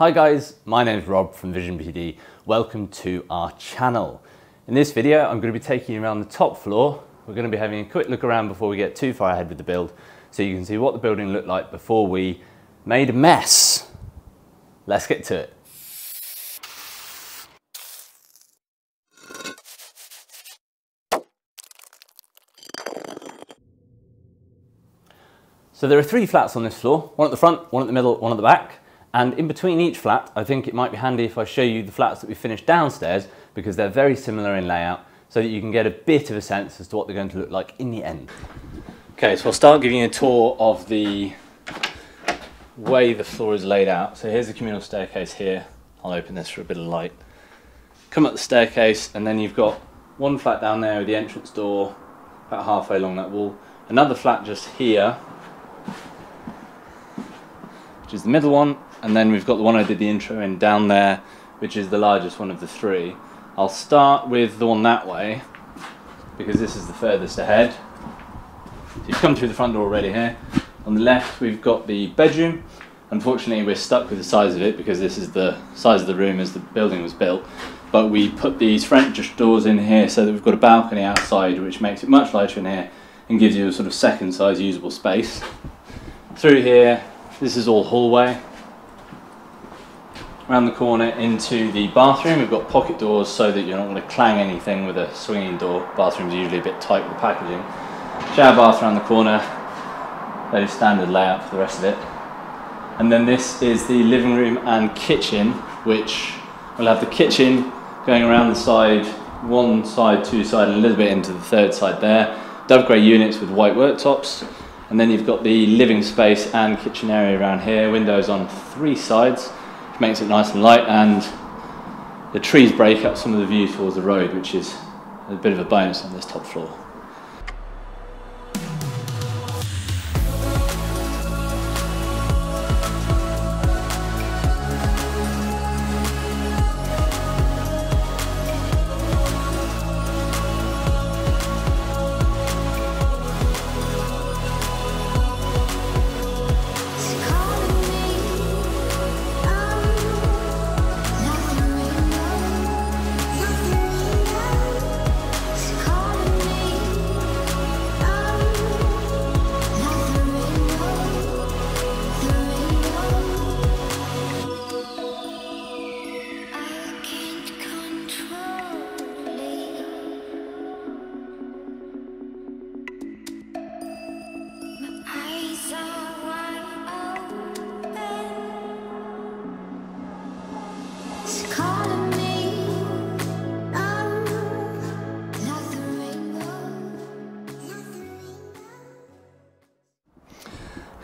Hi guys, my name is Rob from Vision PD. Welcome to our channel. In this video, I'm going to be taking you around the top floor. We're going to be having a quick look around before we get too far ahead with the build, so you can see what the building looked like before we made a mess. Let's get to it. So there are three flats on this floor, one at the front, one at the middle, one at the back. And in between each flat, I think it might be handy if I show you the flats that we finished downstairs because they're very similar in layout so that you can get a bit of a sense as to what they're going to look like in the end. Okay, so I'll start giving you a tour of the way the floor is laid out. So here's the communal staircase here. I'll open this for a bit of light. Come up the staircase and then you've got one flat down there with the entrance door about halfway along that wall. Another flat just here, which is the middle one, and then we've got the one I did the intro in down there, which is the largest one of the three. I'll start with the one that way, because this is the furthest ahead. So you've come through the front door already here. On the left we've got the bedroom. Unfortunately we're stuck with the size of it because this is the size of the room as the building was built. But we put these French doors in here so that we've got a balcony outside which makes it much lighter in here and gives you a sort of second size usable space. Through here, this is all hallway around the corner into the bathroom. We've got pocket doors so that you're not going to clang anything with a swinging door. Bathroom's usually a bit tight with packaging. Shower bath around the corner. Very standard layout for the rest of it. And then this is the living room and kitchen, which will have the kitchen going around the side, one side, two side, and a little bit into the third side there. Dove grey units with white worktops. And then you've got the living space and kitchen area around here, windows on three sides makes it nice and light and the trees break up some of the view towards the road which is a bit of a bonus on this top floor.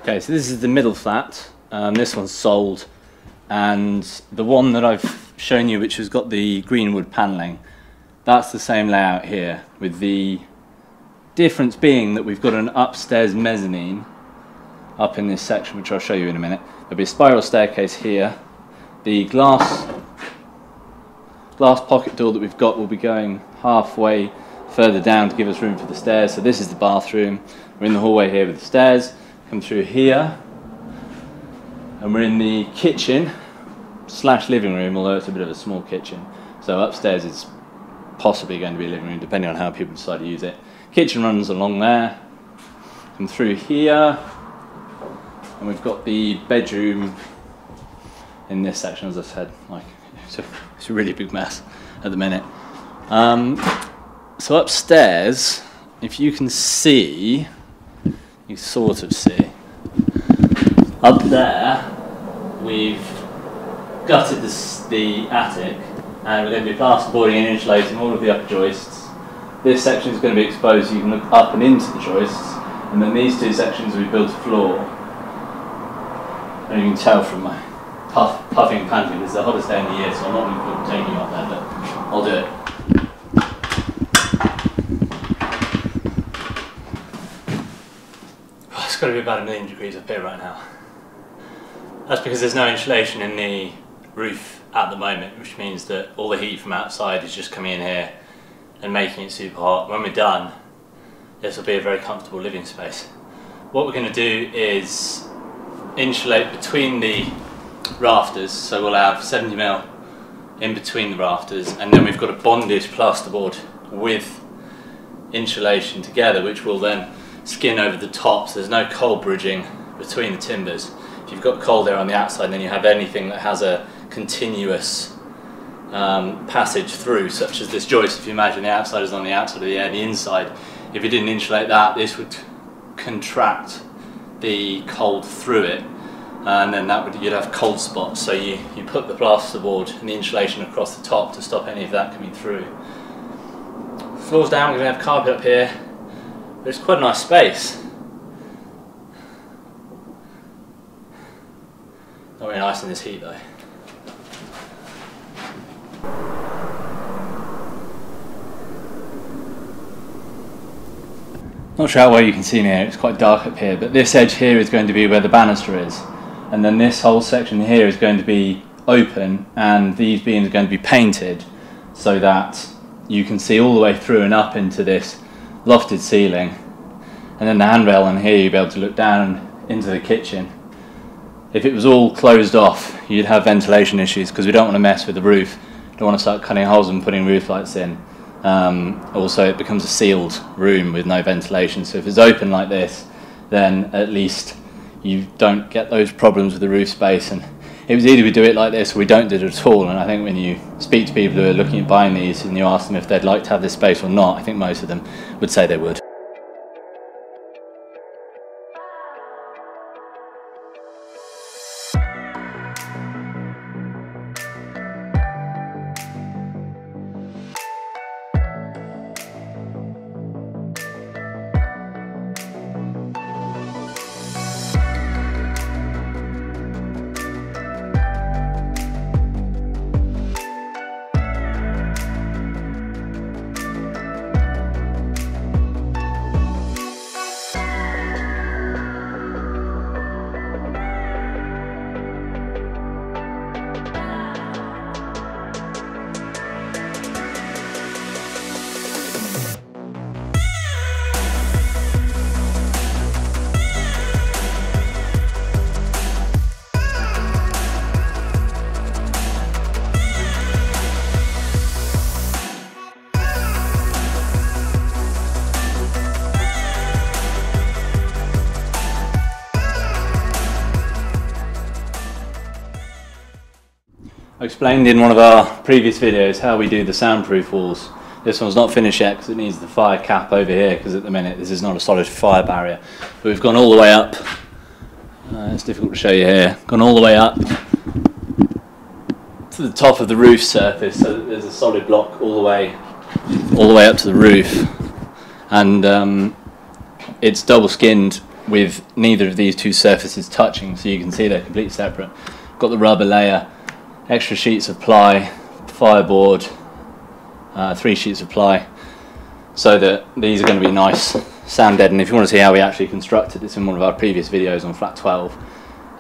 Okay, so this is the middle flat. Um, this one's sold, and the one that I've shown you, which has got the greenwood panelling, that's the same layout here, with the difference being that we've got an upstairs mezzanine up in this section, which I'll show you in a minute. There'll be a spiral staircase here. The glass glass pocket door that we've got will be going halfway further down to give us room for the stairs. So this is the bathroom. We're in the hallway here with the stairs come through here. And we're in the kitchen slash living room although it's a bit of a small kitchen. So upstairs is possibly going to be a living room depending on how people decide to use it. Kitchen runs along there. Come through here. And we've got the bedroom in this section as I said like it's a, it's a really big mess at the minute. Um, so upstairs if you can see you sort of see. Up there, we've gutted the, the attic and we're going to be plasterboarding and insulating all of the upper joists. This section is going to be exposed so you can look up and into the joists and then these two sections we built a floor. And you can tell from my puff, puffing and panting, this is the hottest day in the year so I'm not going to taking you up there but I'll do it. It's got to be about a million degrees up here right now. That's because there's no insulation in the roof at the moment, which means that all the heat from outside is just coming in here and making it super hot. When we're done, this will be a very comfortable living space. What we're going to do is insulate between the rafters, so we'll have 70 mil in between the rafters, and then we've got a bonded plasterboard with insulation together, which will then skin over the top. So there's no cold bridging between the timbers. If you've got cold air on the outside, then you have anything that has a continuous um, passage through, such as this joist. If you imagine the outside is on the outside of the air, the inside, if you didn't insulate that, this would contract the cold through it and then that would you'd have cold spots so you, you put the plasterboard and the insulation across the top to stop any of that coming through. Floors down, we're going to have carpet up here it's quite a nice space. Not very nice in this heat though. Not sure how well you can see me here, it's quite dark up here, but this edge here is going to be where the banister is. And then this whole section here is going to be open and these beams are going to be painted so that you can see all the way through and up into this lofted ceiling. And then the handrail on here you'd be able to look down into the kitchen. If it was all closed off, you'd have ventilation issues because we don't want to mess with the roof. Don't want to start cutting holes and putting roof lights in. Um, also, it becomes a sealed room with no ventilation. So if it's open like this, then at least you don't get those problems with the roof space. And it was either we do it like this or we don't do it at all. And I think when you speak to people who are looking at buying these and you ask them if they'd like to have this space or not, I think most of them would say they would. I explained in one of our previous videos how we do the soundproof walls. This one's not finished yet because it needs the fire cap over here because at the minute this is not a solid fire barrier. But we've gone all the way up. Uh, it's difficult to show you here. Gone all the way up to the top of the roof surface so there's a solid block all the way all the way up to the roof and um, it's double skinned with neither of these two surfaces touching so you can see they're completely separate. Got the rubber layer extra sheets of ply, fireboard, uh, three sheets of ply, so that these are going to be nice sound dead. And if you want to see how we actually constructed this in one of our previous videos on flat 12,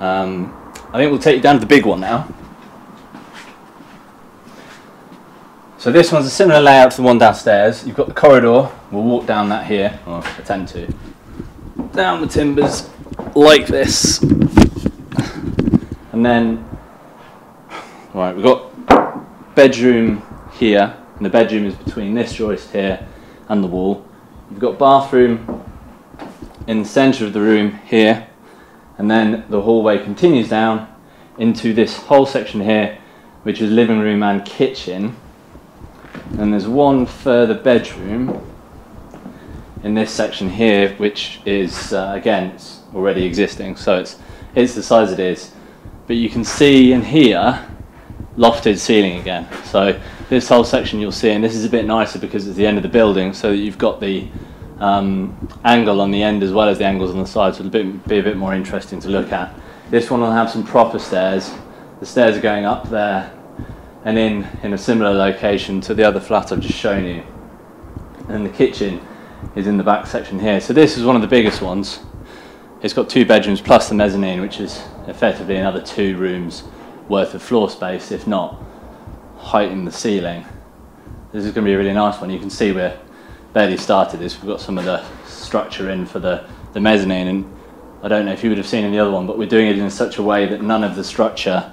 um, I think we'll take you down to the big one now. So this one's a similar layout to the one downstairs. You've got the corridor, we'll walk down that here, or pretend to. Down the timbers, like this. And then Right, we've got bedroom here, and the bedroom is between this joist here and the wall. You've got bathroom in the centre of the room here, and then the hallway continues down into this whole section here, which is living room and kitchen. And there's one further bedroom in this section here, which is uh, again it's already existing, so it's it's the size it is. But you can see in here lofted ceiling again. So this whole section you'll see, and this is a bit nicer because it's the end of the building, so you've got the um, angle on the end as well as the angles on the side, so it'll be, be a bit more interesting to look at. This one will have some proper stairs. The stairs are going up there and in, in a similar location to the other flat I've just shown you. And the kitchen is in the back section here. So this is one of the biggest ones. It's got two bedrooms plus the mezzanine, which is effectively another two rooms worth of floor space, if not height in the ceiling. This is going to be a really nice one. You can see we're barely started this. We've got some of the structure in for the, the mezzanine and I don't know if you would have seen in the other one, but we're doing it in such a way that none of the structure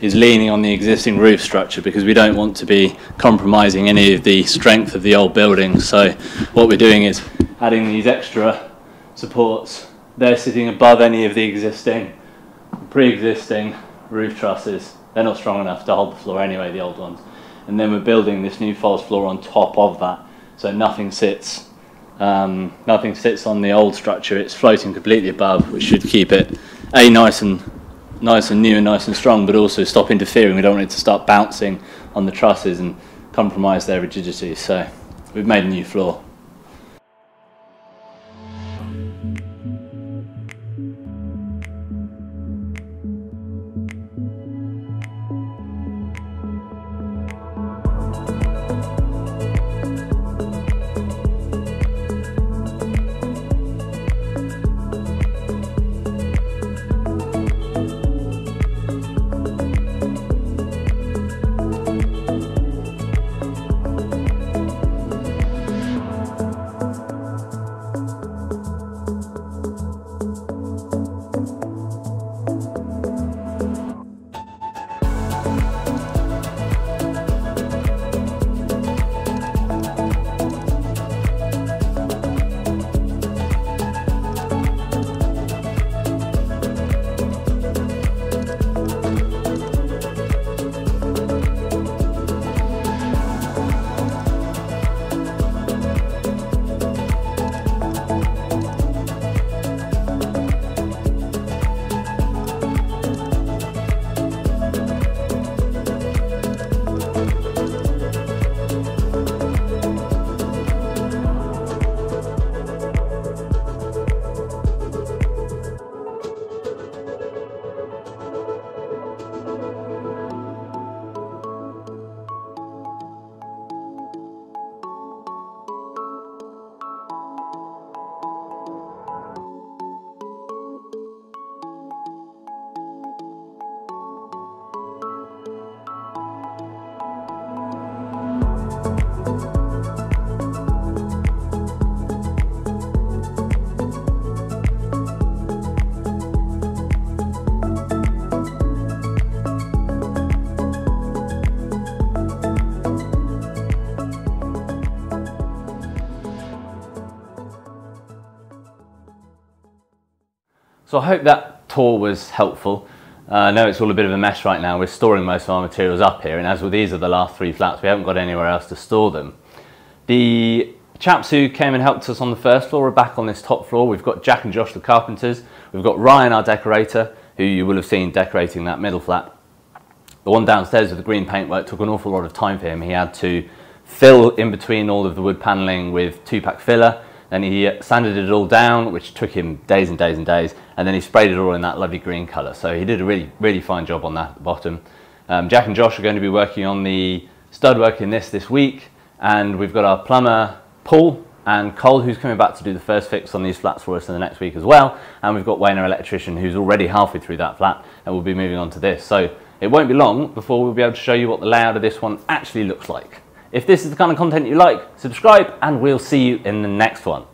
is leaning on the existing roof structure because we don't want to be compromising any of the strength of the old building. So what we're doing is adding these extra supports. They're sitting above any of the existing, pre-existing roof trusses. They're not strong enough to hold the floor anyway, the old ones. And then we're building this new false floor on top of that. So nothing sits um, nothing sits on the old structure. It's floating completely above, which should keep it a nice and nice and new and nice and strong, but also stop interfering. We don't want it to start bouncing on the trusses and compromise their rigidity. So we've made a new floor. So I hope that tour was helpful. Uh, I know it's all a bit of a mess right now. We're storing most of our materials up here, and as with these are the last three flats, we haven't got anywhere else to store them. The chaps who came and helped us on the first floor are back on this top floor. We've got Jack and Josh, the carpenters. We've got Ryan, our decorator, who you will have seen decorating that middle flat. The one downstairs with the green paintwork took an awful lot of time for him. He had to fill in between all of the wood panelling with two-pack filler, then he sanded it all down, which took him days and days and days, and then he sprayed it all in that lovely green colour. So he did a really, really fine job on that bottom. Um, Jack and Josh are going to be working on the stud work in this this week, and we've got our plumber, Paul, and Cole, who's coming back to do the first fix on these flats for us in the next week as well. And we've got Wayne, our electrician, who's already halfway through that flat, and we'll be moving on to this. So it won't be long before we'll be able to show you what the layout of this one actually looks like. If this is the kind of content you like, subscribe and we'll see you in the next one.